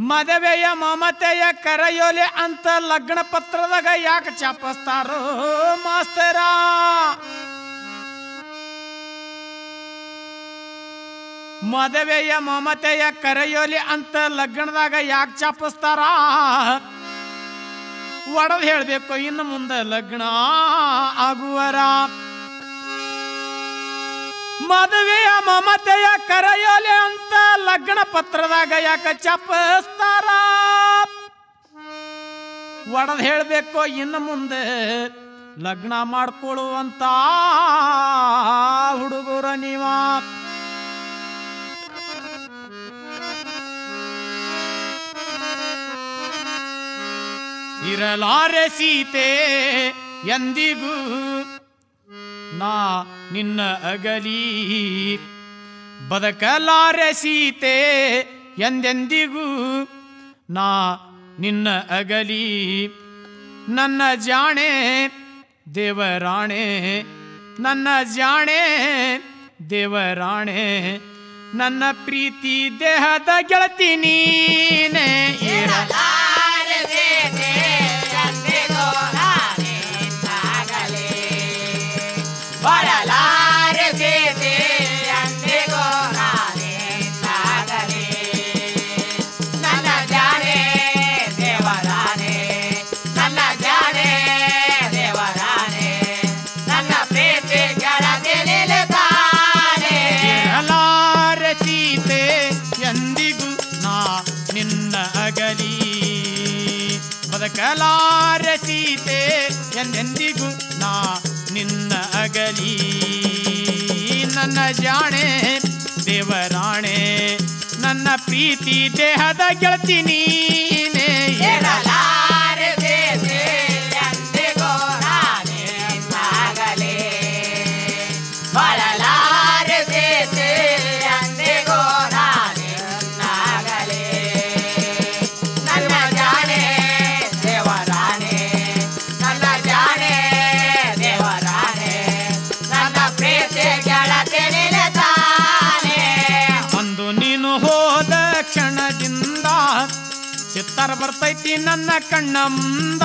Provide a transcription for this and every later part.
ಮದುವೆಯ ಮಮತೆಯ ಕರೆಯೋಲೆ ಅಂತ ಲಗ್ನ ಪತ್ರದಾಗ ಯಾಕೆ ಚಾಪಸ್ತಾರೋ ಮಾಸ್ತರ? ಮದುವೆಯ ಮಮತೆಯ ಕರೆಯೋಲಿ ಅಂತ ಲಗ್ನದಾಗ ಯಾಕೆ ಚಾಪಸ್ತಾರ? ಒಡದ್ ಹೇಳಬೇಕು ಇನ್ನು ಮುಂದೆ ಲಗ್ನ ಆಗುವರ. ಮದುವೆಯ ಮಮತೆಯ ಕರೆಯೋಲೆ ಅಂತ ಲಗ್ನ ಪತ್ರದಾಗ ಯಾಕ ಚಪ್ಪಸ್ತಾರ? ಒಡದ್ ಹೇಳ್ಬೇಕು ಇನ್ನು ಮುಂದೆ ಲಗ್ನ ಮಾಡ್ಕೊಳ್ಳುವಂತ ಹುಡುಗರ ನೀವ. ಇರಲಾರೆ ಸೀತೆ ಎಂದಿಗೂ ನಾ ನಿನ್ನ ಅಗಲಿ. ಬದಕಲಾರ ಸೀತೆ ಎಂದೆಂದಿಗೂ ನಾ ನಿನ್ನ ಅಗಲಿ. ನನ್ನ ಜಾಣೆ ದೇವರಾಣೆ, ನನ್ನ ಜಾಣೆ ದೇವರಾಣೆ, ನನ್ನ ಪ್ರೀತಿ ದೇಹದ ಗೆಳತಿ ನೀನೇ. ಇರಲ ಇರಲಾರೆ ಸೀತೆ ಎಂದಿಗೂ ನಾ ನಿನ್ನ ಅಗಲಿ ಬದುಕಲಾರೆ ಸೀತೆ ಎಂದೆಂದಿಗೂ ನಾ ನಿನ್ನ ಅಗಲಿ ನನ್ನ ಜಾಣೆ ದೇವರಾಣೆ ನನ್ನ ಪ್ರೀತಿ ದೇಹದ ಗೆಳತಿ ಚಿತ್ತರ ಬರ್ತೈತಿ ನನ್ನ ಕಣ್ಣಂದ.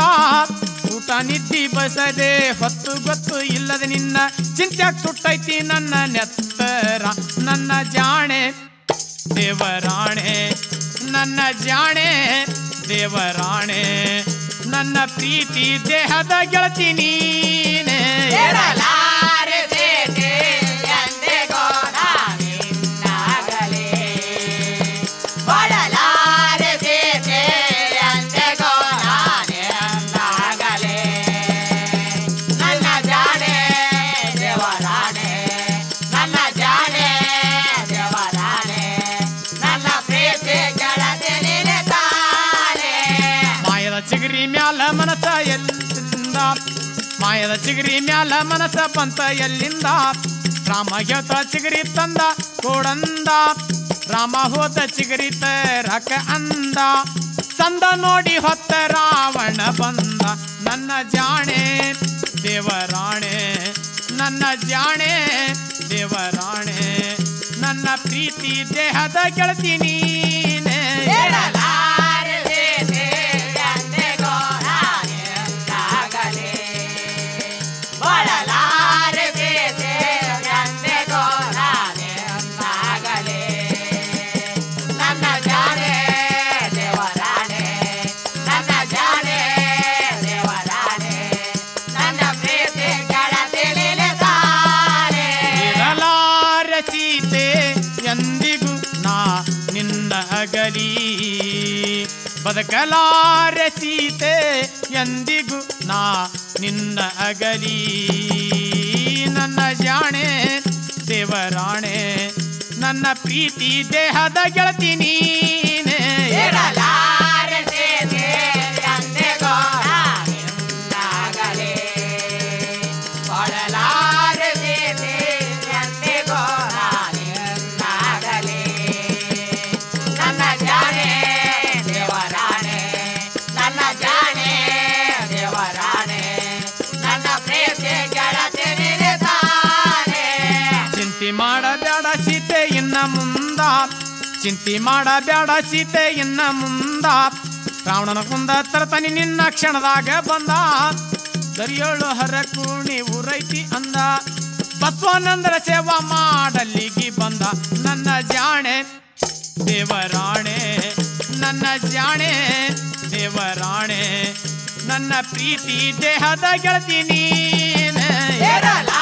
ಊಟ ನಿದ್ದಿ ಬಸದೆ ಹೊತ್ತು ಗೊತ್ತು ಇಲ್ಲದ ನಿನ್ನ ಚಿಂತ್ಯಾಗ ಸುಟ್ಟೈತಿ ನನ್ನ ನೆತ್ತರ. ನನ್ನ ಜಾಣೆ, ದೇವರಾಣೆ, ನನ್ನ ಜಾಣೆ, ದೇವರಾಣೆ. ನನ್ನ ಪ್ರೀತಿ ದೇಹದ ಗೆಳತಿ ನೀನೇ. ಮನಸ ಎಲ್ಲಿಂದ? ಮಾಯದ ಚಿಗರಿ ಮ್ಯಾಲ ಮನಸ ಬಂತ ಎಲ್ಲಿಂದ? ರಾಮ ಹೇಳ್ತ ಚಿಗರಿ ತಂದ ಕೋಡಂದ. ರಾಮ ಹೋದ ಚಿಗರಿ ತರಕ ಅಂದ. ಚಂದ ನೋಡಿ ಹೊತ್ತ ರಾವಣ ಬಂದ. ನನ್ನ ಜಾಣೆ, ದೇವರಾಣೆ, ನನ್ನ ಜಾಣೆ, ದೇವರಾಣೆ. ನನ್ನ ಪ್ರೀತಿ ದೇಹದ ಗೆಳತಿ ನೀನೇ. ಅಗಲಿ ಬದುಕಲಾರೆ ಸೀತೆ, ಎಂದಿಗೂ ನಾ ನಿನ್ನ ಅಗಲಿ. ನನ್ನ ಜಾಣೆ, ದೇವರಾಣೆ, ನನ್ನ ಪ್ರೀತಿ ದೇಹದ ಗೆಳತಿ ನೀನೇ. ಚಿಂತೆ ಮಾಡಬೇಡ ಸೀತೆ ಇನ್ನ ಮುಂದ ರಾವಣನ ಕುಂದ ತರತನಿ ನಿನ್ನ ಕ್ಷಣದಾಗ ಬಂದ ದರಿಯೋಳು ಹರಕುಣಿ ಊರೈತಿ ಅಂದ. ಬಸವಾನಂದರ ಸೇವಾ ಮಾಡಲಿಗಿ ಬಂದ. ನನ್ನ ಜಾಣೆ, ದೇವರಾಣೆ, ನನ್ನ ಜಾಣೆ, ದೇವರಾಣೆ. ನನ್ನ ಪ್ರೀತಿ ದೇಹದ ಗೆಳತಿ ನೀನೆ. ಏರಲಾ